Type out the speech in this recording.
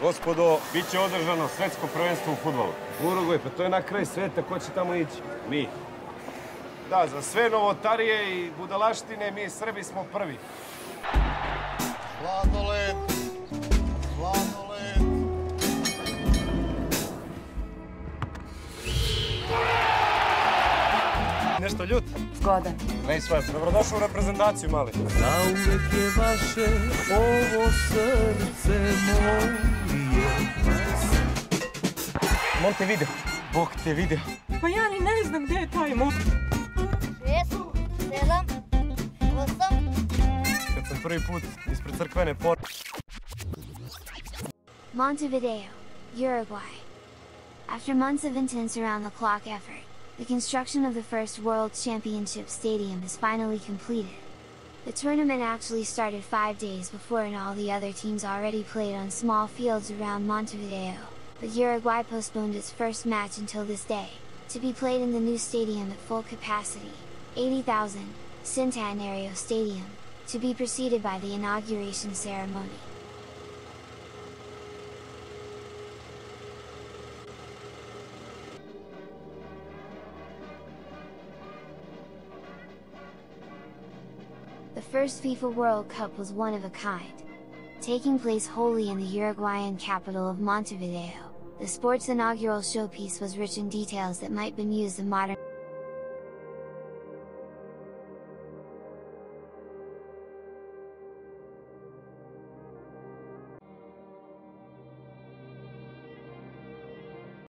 Gospodo, bit će održano svetsko prvenstvo u futbolu. Urugvaj, pa to je na kraj sveta, ko će tamo ići? Mi. Da, za sve novotarije i budalaštine mi Srbi smo prvi. Sladoled, sladoled. Nešto ljut? Zgodan. Ne sve, dobrodošao u reprezentaciju, mali. Zauvek je vaše ovo srce moje Monte video. Bog te video. Pa ja ni ne znam gde je taj mo... Šest, sedam, osam. Kad sam prvi put ispred crkvene por... Montevideo, Uruguay. After months of intense around the clock effort, the construction of the first World Championship Stadium is finally completed. The tournament actually started five days before and all the other teams already played on small fields around Montevideo, but Uruguay postponed its first match until this day, to be played in the new stadium at full capacity, 80,000, Centenario Stadium, to be preceded by the inauguration ceremony. The first FIFA World Cup was one of a kind. Taking place wholly in the Uruguayan capital of Montevideo, the sport's inaugural showpiece was rich in details that might been used in modern